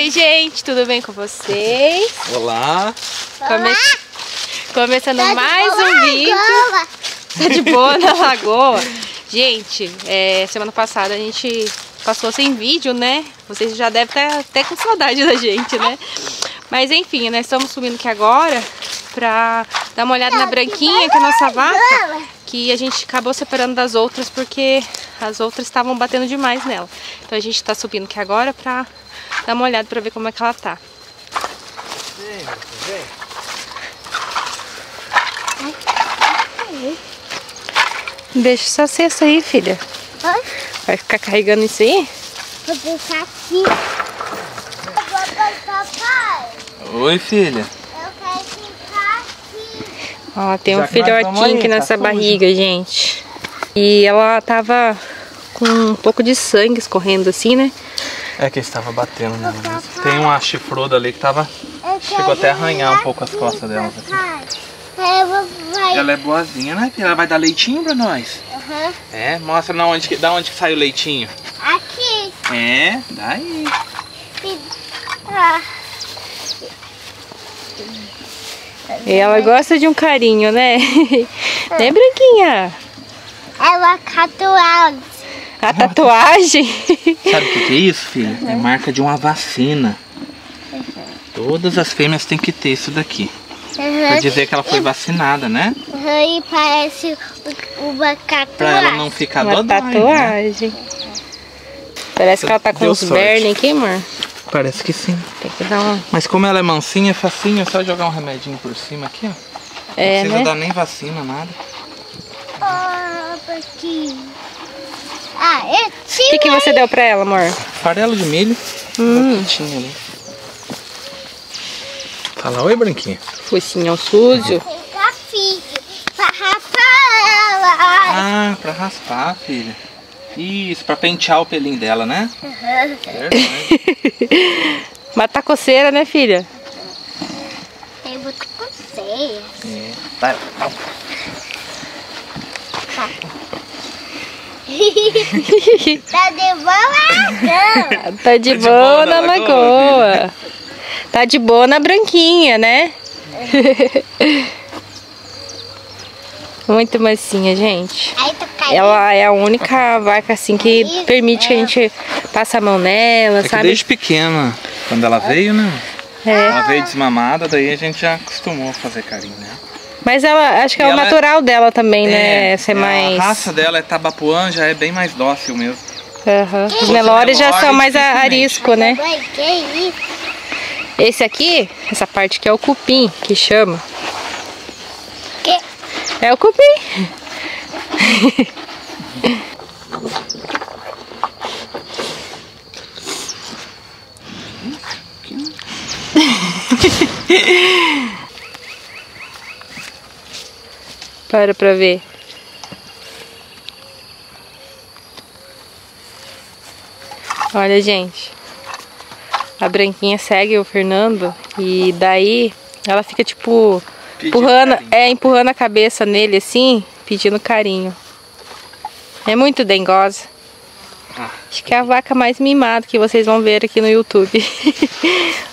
Oi, gente, tudo bem com vocês? Olá. Come... Começando mais um vídeo. Tá de boa na lagoa. Gente, é, semana passada a gente passou sem vídeo, né? Vocês já devem estar até com saudade da gente, né? Mas enfim, nós estamos subindo aqui agora pra dar uma olhada na branquinha, que é a nossa vaca, que a gente acabou separando das outras porque as outras estavam batendo demais nela. Então a gente tá subindo aqui agora pra dar uma olhada pra ver como é que ela tá. Vem, vem. Deixa essa cesta aí, filha. Oi? Vai ficar carregando isso aí? Vou deixar aqui. Papai, papai, Oi, filha. eu quero ficar aqui. Ó, tem um Já filhotinho aqui tá nessa sujo. barriga, gente. E ela tava com um pouco de sangue escorrendo assim, né? É que estava batendo mesmo. Tem uma chifruda ali que tava. Eu Chegou até a arranhar um pouco as costas vou vai. Ela é boazinha, né, filha? Ela vai dar leitinho pra nós. Aham. É, mostra na onde que, da onde que sai o leitinho. Aqui. É, daí. E ela gosta de um carinho, né? né, Branquinha? ela catual. A tatuagem. Sabe o que, que é isso, filha? É marca de uma vacina. Todas as fêmeas têm que ter isso daqui. Pra dizer que ela foi vacinada, né? Aham, E parece uma Pra catual. ela não ficar Uma dodói, né? tatuagem. Parece que ela tá com Deu uns vermes aqui, amor. Parece que sim. Tem que dar uma... Mas como ela é mansinha, é facinho, é só jogar um remedinho por cima aqui, ó. É, não precisa né? dar nem vacina, nada. Ah, aqui. Ah, eu O que, que você deu pra ela, amor? Farelo de milho. Hum. Ali. Fala, oi, Branquinha. Focinho sujo. Pra rapar ela. Ah, pra raspar, filha. Isso, pra pentear o pelinho dela, né? Verdade. Matar coceira, né, filha? Tem muito coceira. é. Vai, vai. tá de boa, Tá de, de boa, boa na na lagoa. Tá de boa na branquinha, né? Muito mansinha, gente. Tá. Ela é a única vaca assim que permite que a gente passe a mão nela, É sabe? desde pequena, quando ela veio, né? É. Ela veio desmamada, daí a gente já acostumou a fazer carinho, né? Mas ela, acho que é E o ela é- natural dela também, né? Ser é, mais. A raça dela é tabapuã, já é bem mais dócil mesmo. Aham. Os fosse Nelores já são mais arisco, né? Que? Esse aqui, essa parte aqui é o cupim, que chama. Que? É o cupim. Para pra ver. Olha, gente. A branquinha segue o Fernando e daí ela fica tipo Pedindo empurrando, carinho. é empurrando a cabeça nele assim, pedindo carinho. É muito dengosa. Ah. Acho que é a vaca mais mimada que vocês vão ver aqui no YouTube.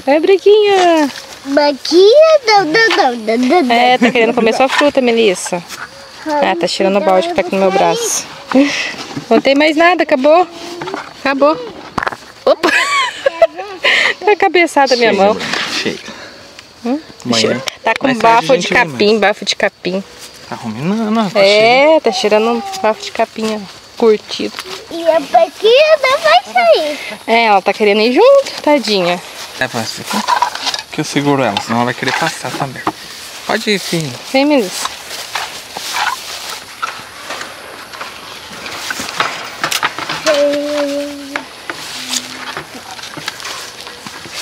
Oi, branquinha. Banquinha? Não, não, não, não, não, não. É, tá querendo comer sua fruta, Melissa. Ah, tá tirando o balde que tá aqui no meu braço. Não tem mais nada, acabou. Acabou. Opa! Tá cabeçada a minha mão. Chega. Hum? Amanhã. Tá com Mais bafo de capim, bafo de capim. Tá ruminando, tá cheio. É, tá cheirando um bafo de capim, ó, curtido. E a banquinha não vai sair. É, ela tá querendo ir junto, tadinha. Leva essa aqui. Que eu seguro ela, senão ela vai querer passar também. Pode ir, filho. Vem, Melissa.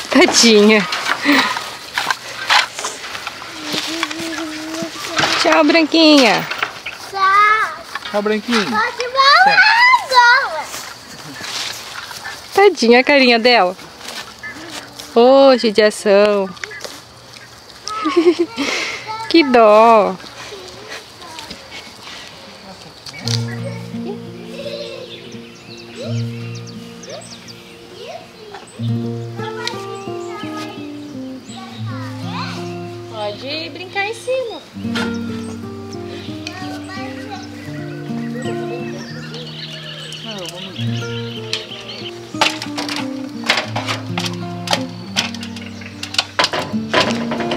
Tadinha. Tchau, Branquinha. Tchau. Tchau, agora. Tadinha a carinha dela. Ô, judiação. que dó.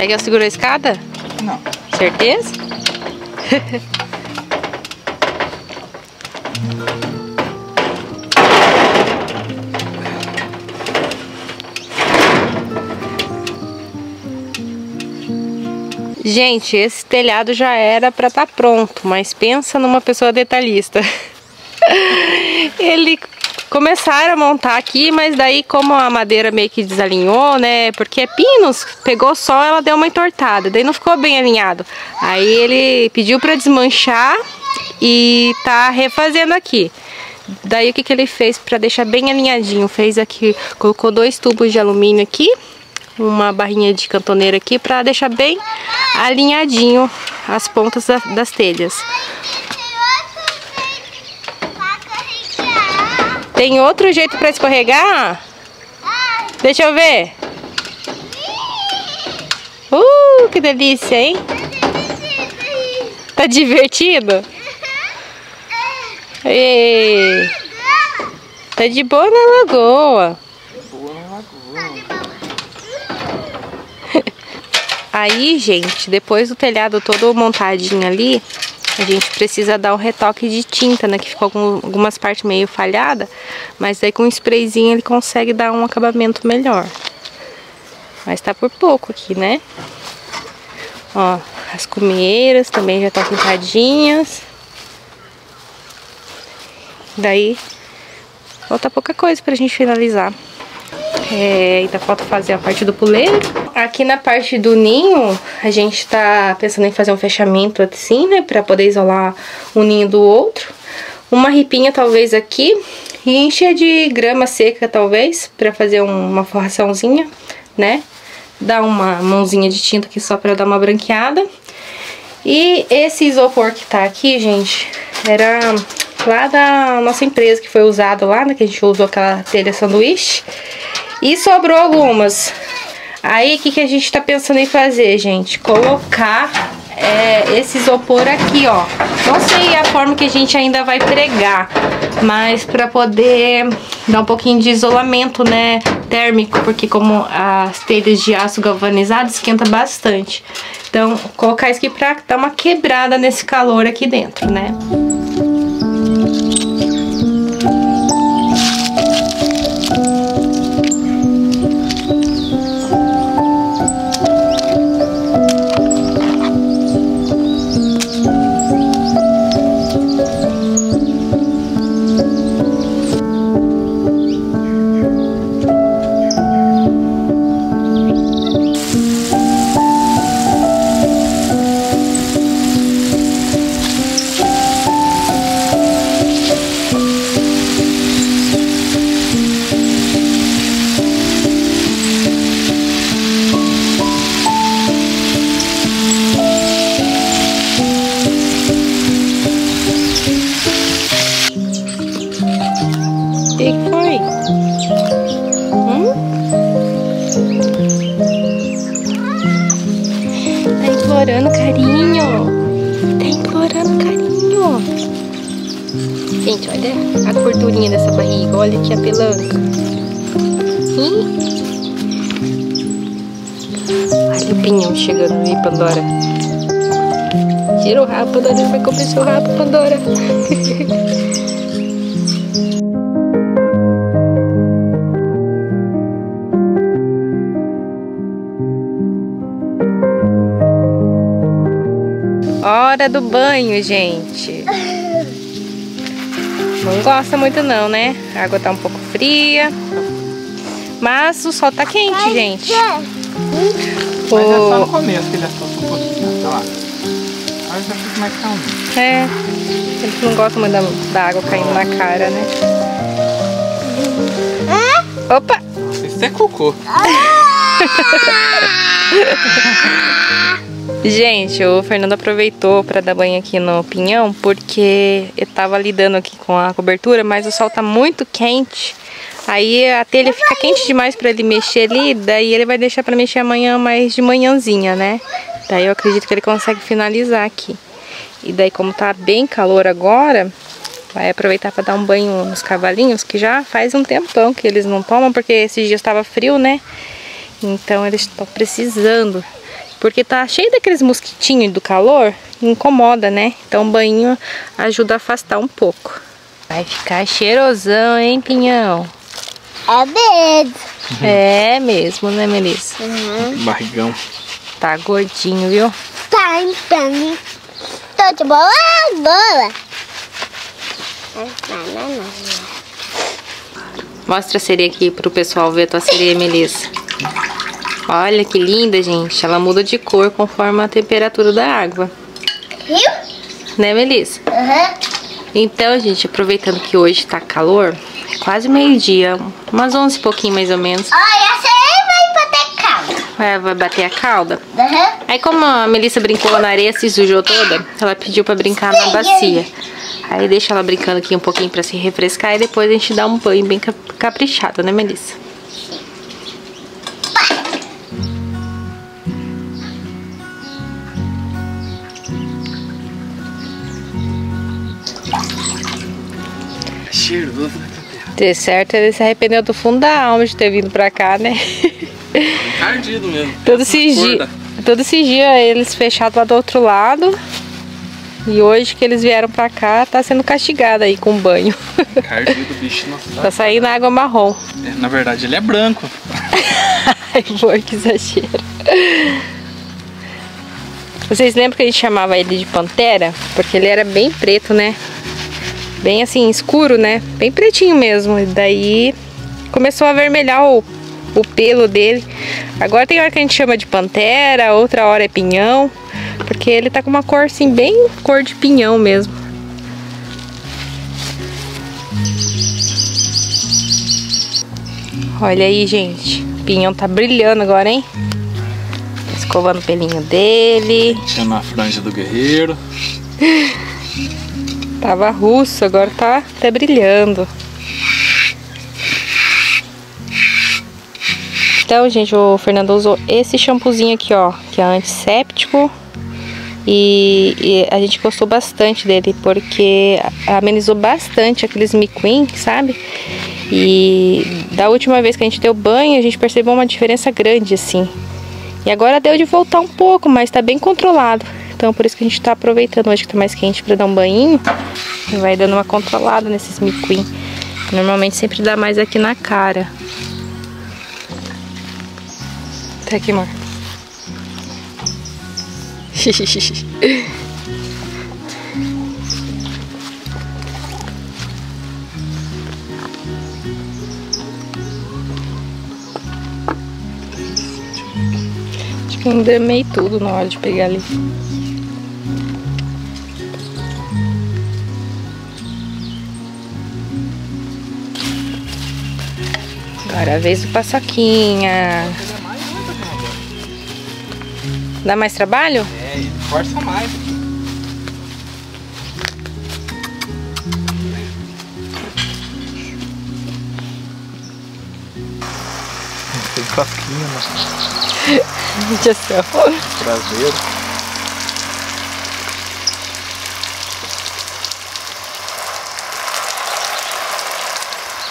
Que eu seguro a escada? Não. Certeza? Gente, esse telhado já era para estar tá pronto, mas pensa numa pessoa detalhista. Ele começaram a montar aqui, mas daí como a madeira meio que desalinhou, né? Porque é pinos, pegou sol, ela deu uma entortada, daí não ficou bem alinhado. Aí ele pediu para desmanchar e tá refazendo aqui. Daí o que, que ele fez para deixar bem alinhadinho? Fez aqui, colocou dois tubos de alumínio aqui, uma barrinha de cantoneira aqui para deixar bem alinhadinho as pontas das telhas. Tem outro jeito para escorregar? Deixa eu ver. Uh, que delícia, hein? Tá divertido? Ei. Tá de boa na lagoa. Aí, gente, depois do telhado todo montadinho ali, a gente precisa dar um retoque de tinta, né? Que ficou com algumas partes meio falhada. Mas daí com um sprayzinho ele consegue dar um acabamento melhor. Mas tá por pouco aqui, né? Ó, as cumieiras também já estão pintadinhas. Daí, falta pouca coisa pra gente finalizar. É, ainda falta fazer a parte do puleiro. Aqui na parte do ninho, a gente tá pensando em fazer um fechamento assim, né? Pra poder isolar um ninho do outro. Uma ripinha talvez aqui. E encher de grama seca talvez, pra fazer uma forraçãozinha, né? Dar uma mãozinha de tinta aqui só pra dar uma branqueada. E esse isopor que tá aqui, gente, era lá da nossa empresa que foi usado lá, né? Que a gente usou aquela telha sanduíche. E sobrou algumas. Aí, o que, que a gente tá pensando em fazer, gente? Colocar é, esse isopor aqui, ó. Não sei a forma que a gente ainda vai pregar, mas pra poder dar um pouquinho de isolamento, né, térmico, porque como as telhas de aço galvanizado esquenta bastante. Então, colocar isso aqui pra dar uma quebrada nesse calor aqui dentro, né? implorando Pandora. Vai comer seu rabo, Pandora. Hora do banho, gente. Não gosta muito não, né? A água tá um pouco fria. Mas o sol tá quente, gente. Mas é só no começo que ele assusta um pouquinho, tá lá. Agora já fica mais calmo. É. Eles não gostam muito da, da água caindo na cara, né? Opa! Isso é cocô. Gente, o Fernando aproveitou para dar banho aqui no pinhão porque eu tava lidando aqui com a cobertura, mas o sol tá muito quente. Aí a telha fica quente demais para ele mexer ali, daí ele vai deixar para mexer amanhã mais de manhãzinha, né? Daí eu acredito que ele consegue finalizar aqui. E daí como tá bem calor agora, vai aproveitar para dar um banho nos cavalinhos, que já faz um tempão que eles não tomam, porque esses dias estava frio, né? Então eles estão precisando. Porque tá cheio daqueles mosquitinhos do calor, incomoda, né? Então o banho ajuda a afastar um pouco. Vai ficar cheirosão, hein, Pinhão? É mesmo. É mesmo, né, Melissa? Uhum. Barrigão. Tá gordinho, viu? Tá, então. Tô de boa, boa. Mostra a sereia aqui pro pessoal ver a tua sereia, Melissa. Olha que linda, gente. Ela muda de cor conforme a temperatura da água. Viu? Né, Melissa? Uhum. Então, gente, aproveitando que hoje tá calor, é quase meio-dia, umas 11 e pouquinho mais ou menos. Olha, essa aí vai bater calma. É, vai bater a cauda. Uhum. Aí como a Melissa brincou na areia, se sujou toda, ela pediu pra brincar na bacia. Aí deixa ela brincando aqui um pouquinho pra se refrescar e depois a gente dá um banho bem cap- caprichado, né, Melissa? Cheiroso. De certo, ele se arrependeu do fundo da alma de ter vindo pra cá, né? Encardido mesmo. Todos esses dias, Acorda. todos esses dias eles fechados lá do outro lado. E hoje que eles vieram pra cá, tá sendo castigado aí com banho. Encardido, bicho. Nossa. tá saindo água marrom. É, Na verdade, ele é branco. Ai, que exagero. Vocês lembram que a gente chamava ele de pantera? Porque ele era bem preto, né? Bem assim, escuro, né? Bem pretinho mesmo. E daí começou a avermelhar o, o pelo dele. Agora tem hora que a gente chama de pantera, outra hora é pinhão. Porque ele tá com uma cor assim, bem cor de pinhão mesmo. Olha aí, gente. O pinhão tá brilhando agora, hein? Escovando o pelinho dele. Chama a franja do guerreiro. Tava russo, agora tá até brilhando. Então, gente, o Fernando usou esse shampoozinho aqui, ó, que é antisséptico. E, e a gente gostou bastante dele, porque amenizou bastante aqueles miquim, sabe? E da última vez que a gente deu banho, a gente percebeu uma diferença grande, assim. E agora deu de voltar um pouco, mas tá bem controlado. Então por isso que a gente tá aproveitando hoje que tá mais quente pra dar um banhinho. E vai dando uma controlada nesses miquim. Normalmente sempre dá mais aqui na cara. Tá aqui, amor. Acho que eu tudo na hora de pegar ali. Agora é a vez do paçoquinha. Dá mais trabalho? É, ele força mais. Tem casquinha no Judiação. traseiro.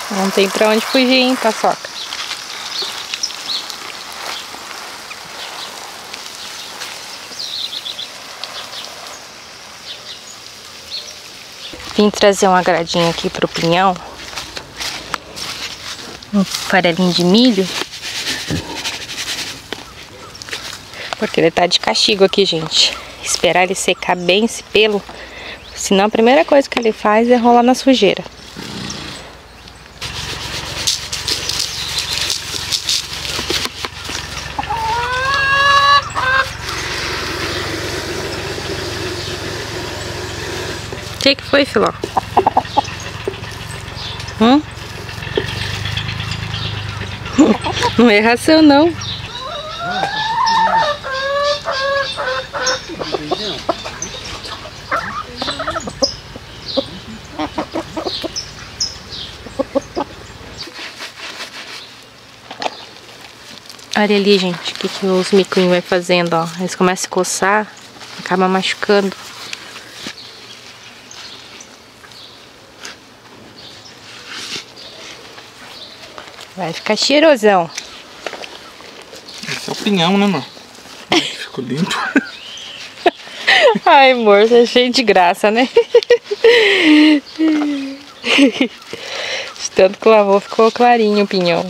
Não tem pra onde fugir, hein, paçoca. Vim trazer um agradinho aqui pro pinhão. Um farelinho de milho. Porque ele tá de castigo aqui, gente. Esperar ele secar bem esse pelo. Senão a primeira coisa que ele faz é rolar na sujeira. Foi, Filó? Hum? Não é ração, não. Olha ali, gente, o que, que os micuinhos vai fazendo, ó. Eles começam a coçar, acaba machucando. Vai ficar cheirosão. Esse é o pinhão, né, mano? Ficou limpo. Ai, amor, tá cheio de graça, né? De tanto que lavou, ficou clarinho o pinhão.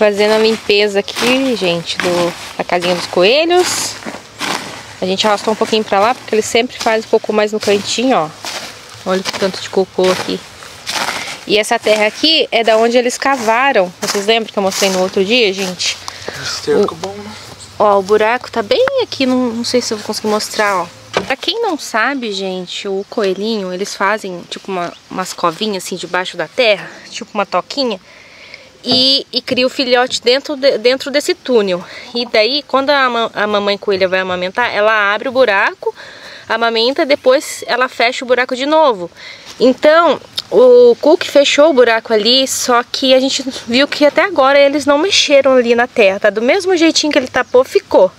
Fazendo a limpeza aqui, gente, do, da casinha dos coelhos. A gente arrastou um pouquinho pra lá, porque ele sempre faz um pouco mais no cantinho, ó. Olha o tanto de cocô aqui. E essa terra aqui é da onde eles cavaram. Vocês lembram que eu mostrei no outro dia, gente? Esterco bom, né? Ó, o buraco tá bem aqui, não, não sei se eu vou conseguir mostrar, ó. Pra quem não sabe, gente, o coelhinho, eles fazem tipo uma, umas covinhas assim debaixo da terra, tipo uma toquinha e, e cria o filhote dentro, de, dentro desse túnel. E daí, quando a, a mamãe coelha vai amamentar, ela abre o buraco, amamenta, depois ela fecha o buraco de novo. Então, o Cook fechou o buraco ali, só que a gente viu que até agora eles não mexeram ali na terra, tá? Do mesmo jeitinho que ele tapou, ficou.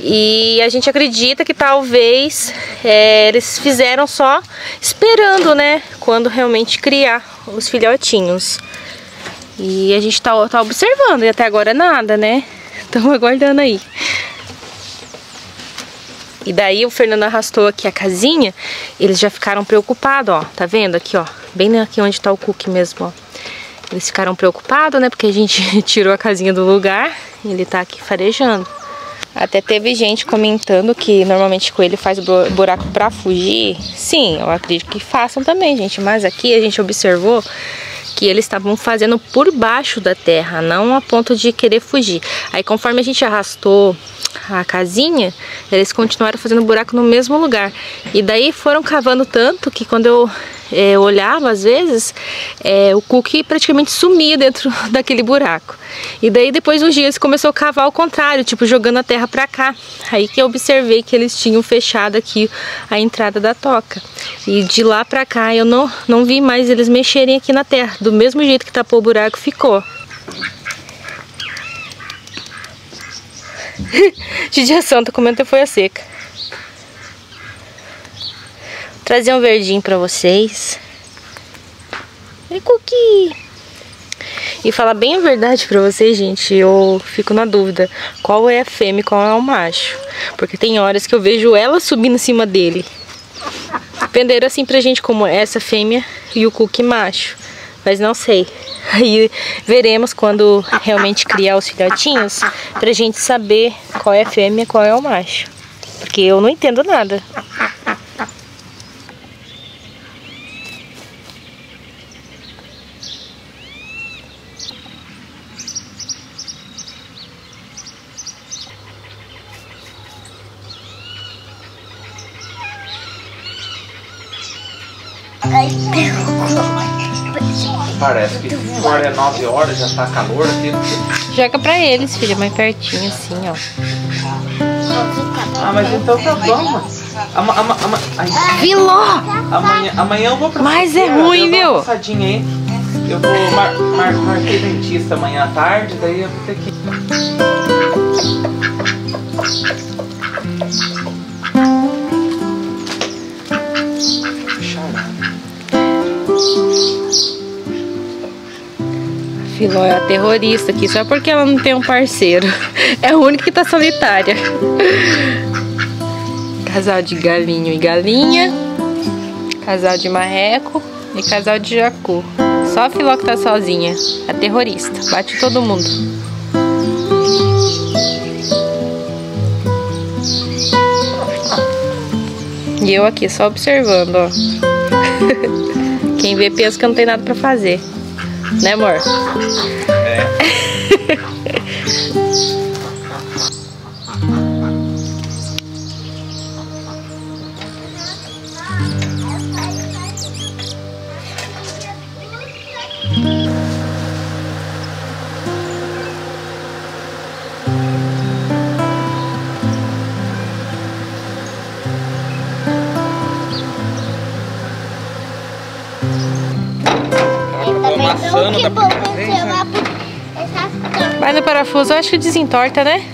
E a gente acredita que talvez é, eles fizeram só esperando, né? Quando realmente criar os filhotinhos. E a gente tá, tá observando e até agora nada, né? Estamos aguardando aí. E daí o Fernando arrastou aqui a casinha, eles já ficaram preocupados, ó. Tá vendo aqui, ó? Bem aqui onde tá o cookie mesmo, ó. Eles ficaram preocupados, né? Porque a gente tirou a casinha do lugar e ele tá aqui farejando. Até teve gente comentando que normalmente coelho faz buraco para fugir. Sim, eu acredito que façam também, gente. Mas aqui a gente observou que eles estavam fazendo por baixo da terra, não a ponto de querer fugir. Aí conforme a gente arrastou a casinha, eles continuaram fazendo buraco no mesmo lugar. E daí foram cavando tanto que quando eu é, olhava às vezes, é, o cookie praticamente sumia dentro daquele buraco. E daí depois uns dias começou a cavar ao contrário, tipo jogando a terra para cá. Aí que eu observei que eles tinham fechado aqui a entrada da toca. E de lá para cá eu não, não vi mais eles mexerem aqui na terra. Do mesmo jeito que tapou o buraco, ficou. Tidia Santa comenta foi a seca trazer um verdinho pra vocês. E cookie! E falar bem a verdade pra vocês, gente, eu fico na dúvida qual é a fêmea e qual é o macho. Porque tem horas que eu vejo ela subindo em cima dele. Venderam assim pra gente como essa fêmea e o cookie macho. Mas não sei. Aí veremos quando realmente criar os filhotinhos pra gente saber qual é a fêmea e qual é o macho. Porque eu não entendo nada. Parece que fora é 9 horas, já tá calor aqui. Joga pra eles, filha, mais pertinho assim, ó. Ah, mas então tá bom, ama, ama, ama, Viló! Amanhã, amanhã eu vou pra Mas é ruim, viu? Uma aí. Eu vou mar, mar, marquei dentista amanhã à tarde, daí eu vou ter que. Filó é a terrorista aqui, só porque ela não tem um parceiro. É a única que tá solitária. Casal de galinho e galinha. Casal de marreco e casal de jacu. Só a Filó que tá sozinha. A terrorista. Bate todo mundo. E eu aqui só observando, ó. Quem vê pensa que não tem nada pra fazer. Né, amor? É. da primeira vez, né? Vai no parafuso, eu acho que desentorta, né?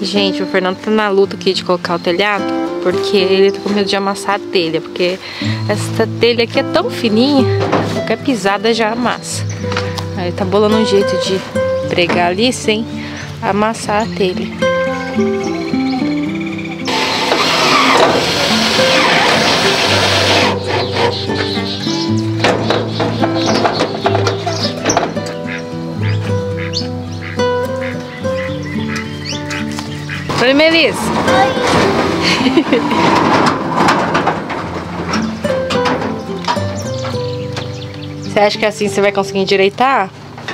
Gente, o Fernando tá na luta aqui de colocar o telhado, porque ele tá com medo de amassar a telha, porque essa telha aqui é tão fininha, qualquer pisada já amassa. Aí ele tá bolando um jeito de pregar ali sem amassar a telha. Oi, Melissa. Você acha que assim você vai conseguir endireitar?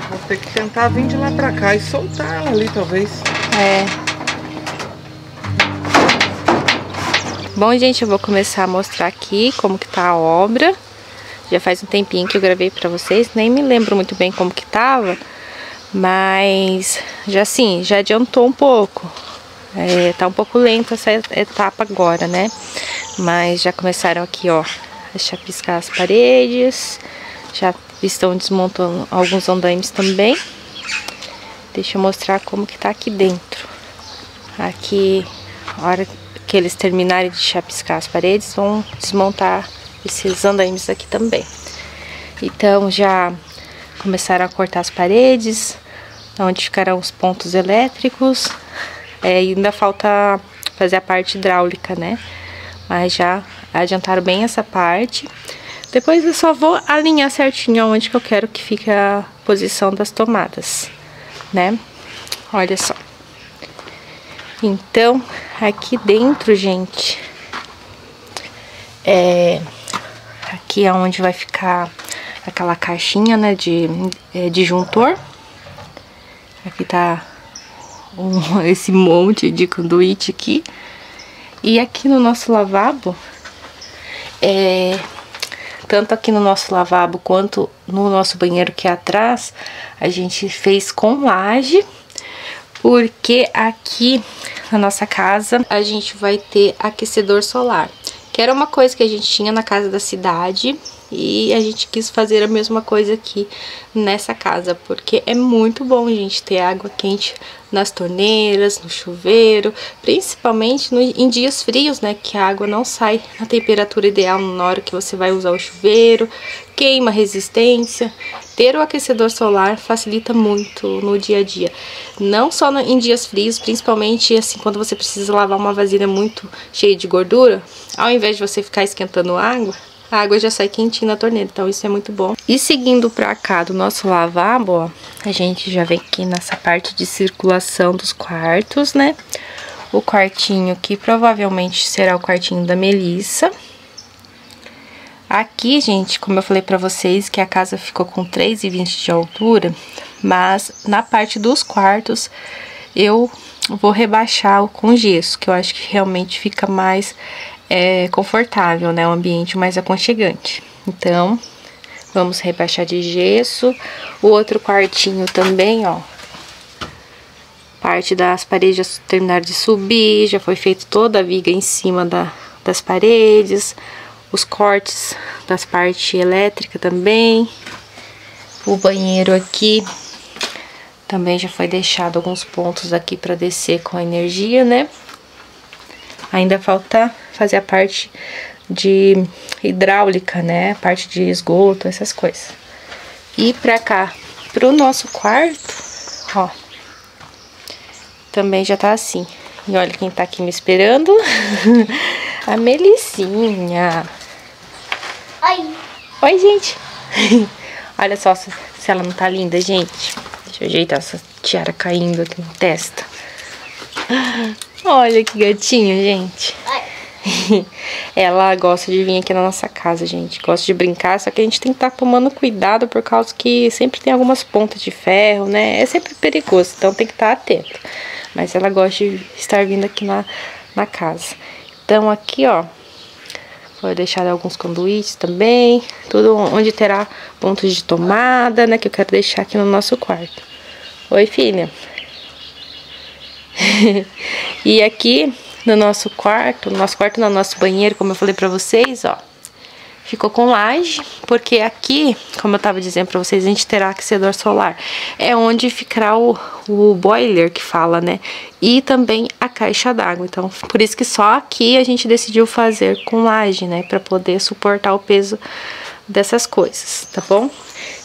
Vou ter que tentar vir de lá pra cá e soltar ela ali, talvez. É. Bom, gente, eu vou começar a mostrar aqui como que tá a obra. Já faz um tempinho que eu gravei pra vocês, nem me lembro muito bem como que tava. Mas, já assim, já adiantou um pouco. É, tá um pouco lento essa etapa agora, né? Mas já começaram aqui, ó, a chapiscar as paredes. Já estão desmontando alguns andaimes também. Deixa eu mostrar como que tá aqui dentro. Aqui, a hora que eles terminarem de chapiscar as paredes, vão desmontar esses andaimes aqui também. Então, já começaram a cortar as paredes, onde ficarão os pontos elétricos, é, ainda falta fazer a parte hidráulica, né? Mas já adiantaram bem essa parte. Depois eu só vou alinhar certinho onde que eu quero que fique a posição das tomadas, né? Olha só. Então, aqui dentro, gente, é... Aqui é onde vai ficar aquela caixinha, né, de, é, de juntor. Aqui tá esse monte de conduíte aqui. E aqui no nosso lavabo, é, tanto aqui no nosso lavabo quanto no nosso banheiro que é atrás, a gente fez com laje, porque aqui na nossa casa a gente vai ter aquecedor solar, que era uma coisa que a gente tinha na casa da cidade, e a gente quis fazer a mesma coisa aqui nessa casa, porque é muito bom, gente, ter água quente nas torneiras, no chuveiro, principalmente no, em dias frios, né, que a água não sai na temperatura ideal na hora que você vai usar o chuveiro, queima resistência. Ter o aquecedor solar facilita muito no dia a dia, não só no, em dias frios, principalmente assim quando você precisa lavar uma vasilha muito cheia de gordura, ao invés de você ficar esquentando água, a água já sai quentinha na torneira, então isso é muito bom. E seguindo pra cá do nosso lavabo, ó, a gente já vem aqui nessa parte de circulação dos quartos, né? O quartinho que provavelmente será o quartinho da Melissa. Aqui, gente, como eu falei pra vocês, que a casa ficou com 3,20 de altura, mas na parte dos quartos eu vou rebaixar com gesso, que eu acho que realmente fica mais é, confortável, né? Um ambiente mais aconchegante. Então, vamos rebaixar de gesso. O outro quartinho também, ó. Parte das paredes já terminaram de subir, já foi feito toda a viga em cima da, das paredes. Os cortes das partes elétricas também. O banheiro aqui também já foi deixado alguns pontos aqui para descer com a energia, né? Ainda falta fazer a parte de hidráulica, né? Parte de esgoto, essas coisas. E pra cá, pro nosso quarto, ó. Também já tá assim. E olha quem tá aqui me esperando. a Melicinha. Oi. Oi, gente. olha só se, se ela não tá linda, gente. Deixa eu ajeitar essa tiara caindo aqui na testa. Olha que gatinho, gente. Ela gosta de vir aqui na nossa casa, gente. Gosta de brincar, só que a gente tem que estar tá tomando cuidado por causa que sempre tem algumas pontas de ferro, né? É sempre perigoso, então tem que estar tá atento. Mas ela gosta de estar vindo aqui na, na casa. Então aqui, ó, vou deixar alguns conduítes também. Tudo onde terá pontos de tomada, né? Que eu quero deixar aqui no nosso quarto. Oi, filha. e aqui no nosso quarto, no nosso quarto, no nosso banheiro, como eu falei pra vocês, ó. ficou com laje, porque aqui, como eu estava dizendo para vocês, a gente terá aquecedor solar. É onde ficará o, o boiler que fala, né? E também a caixa d'água. Então, por isso que só aqui a gente decidiu fazer com laje, né? Para poder suportar o peso dessas coisas, tá bom?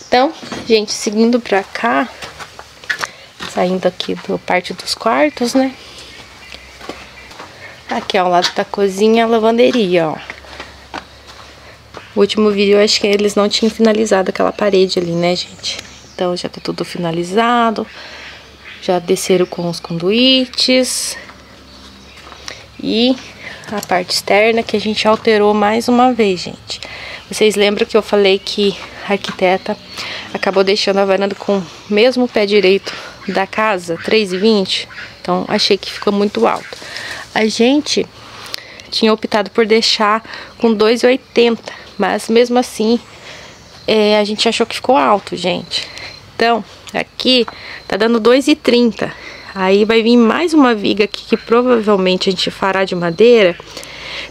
Então, gente, seguindo pra cá, saindo aqui do parte dos quartos, né? Aqui ao lado da cozinha, lavanderia, ó. O último vídeo eu acho que eles não tinham finalizado aquela parede ali, né, gente? Então já tá tudo finalizado. Já desceram com os conduítes. E a parte externa que a gente alterou mais uma vez, gente. Vocês lembram que eu falei que a arquiteta acabou deixando a varanda com o mesmo pé direito da casa, 3,20? Então achei que ficou muito alto. A gente tinha optado por deixar com 2,80 mas mesmo assim, é, a gente achou que ficou alto, gente. Então, aqui tá dando 2,30. Aí vai vir mais uma viga aqui que provavelmente a gente fará de madeira.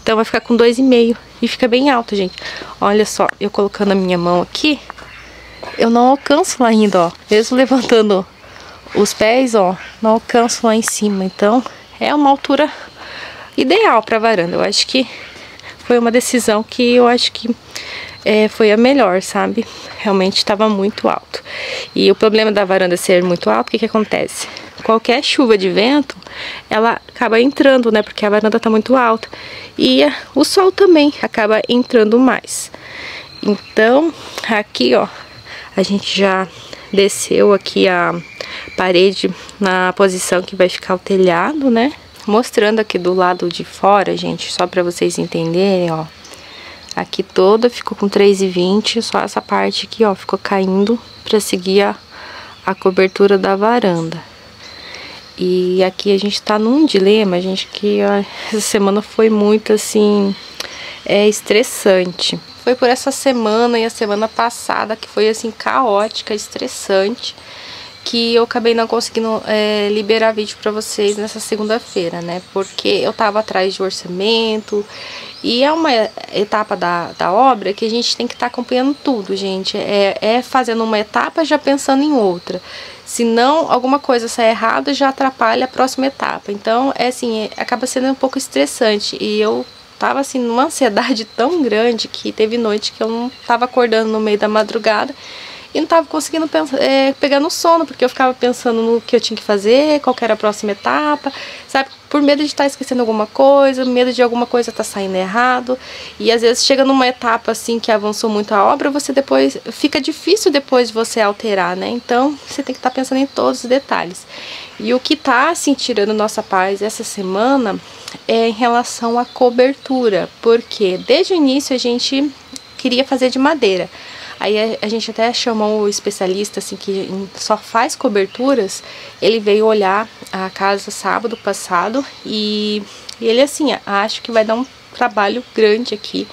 Então vai ficar com 2,5 e fica bem alto, gente. Olha só, eu colocando a minha mão aqui, eu não alcanço lá ainda, ó. Mesmo levantando os pés, ó, não alcanço lá em cima. Então, é uma altura ideal para varanda. Eu acho que foi uma decisão que eu acho que é, foi a melhor, sabe? Realmente estava muito alto. E o problema da varanda ser muito alto, o que, que acontece? Qualquer chuva de vento, ela acaba entrando, né? Porque a varanda está muito alta. E o sol também acaba entrando mais. Então, aqui, ó, a gente já desceu aqui a parede na posição que vai ficar o telhado, né? Mostrando aqui do lado de fora, gente, só para vocês entenderem, ó. Aqui toda ficou com 3,20, só essa parte aqui, ó, ficou caindo para seguir a, a cobertura da varanda. E aqui a gente tá num dilema, gente, que ó, essa semana foi muito, assim, é estressante. Foi por essa semana e a semana passada que foi, assim, caótica, estressante que eu acabei não conseguindo é, liberar vídeo para vocês nessa segunda-feira, né? Porque eu tava atrás de orçamento e é uma etapa da, da obra que a gente tem que estar tá acompanhando tudo, gente. É, é fazendo uma etapa já pensando em outra. Se não alguma coisa sair errado, já atrapalha a próxima etapa. Então, é assim, é, acaba sendo um pouco estressante. E eu tava assim numa ansiedade tão grande que teve noite que eu não tava acordando no meio da madrugada e não tava conseguindo pensar, é, pegar no sono, porque eu ficava pensando no que eu tinha que fazer, qual era a próxima etapa, sabe? Por medo de estar tá esquecendo alguma coisa, medo de alguma coisa estar tá saindo errado. E às vezes chega numa etapa assim que avançou muito a obra, você depois fica difícil depois de você alterar, né? Então você tem que estar tá pensando em todos os detalhes. E o que tá assim tirando nossa paz essa semana é em relação à cobertura, porque desde o início a gente queria fazer de madeira. Aí a, a, gente até chamou o especialista assim que só faz coberturas. Ele veio olhar a casa sábado passado e, e ele assim, acho que vai dar um trabalho grande aqui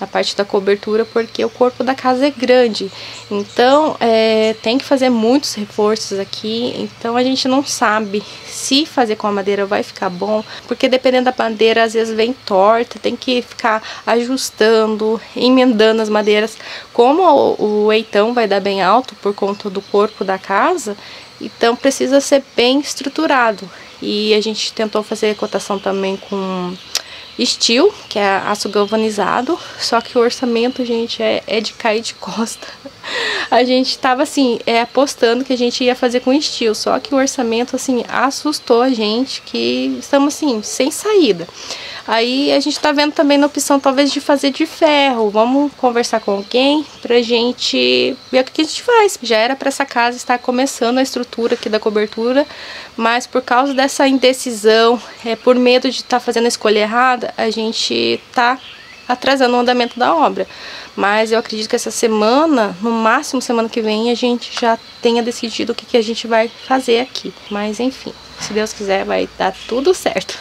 na parte da cobertura, porque o corpo da casa é grande. Então, é, tem que fazer muitos reforços aqui. Então, a gente não sabe se fazer com a madeira vai ficar bom, porque dependendo da madeira, às vezes vem torta, tem que ficar ajustando, emendando as madeiras. Como o, o eitão vai dar bem alto por conta do corpo da casa, então precisa ser bem estruturado. E a gente tentou fazer cotação também com Steel, que é aço galvanizado, só que o orçamento, gente, é, é de cair de costa. A gente tava, assim, é, apostando que a gente ia fazer com Steel, só que o orçamento, assim, assustou a gente, que estamos, assim, sem saída. Aí a gente tá vendo também na opção talvez de fazer de ferro. Vamos conversar com alguém pra gente ver o que a gente faz. Já era para essa casa estar começando a estrutura aqui da cobertura, mas por causa dessa indecisão, é por medo de estar tá fazendo a escolha errada, a gente tá atrasando o andamento da obra. Mas eu acredito que essa semana, no máximo semana que vem, a gente já tenha decidido o que, que a gente vai fazer aqui. Mas enfim, se Deus quiser, vai dar tudo certo.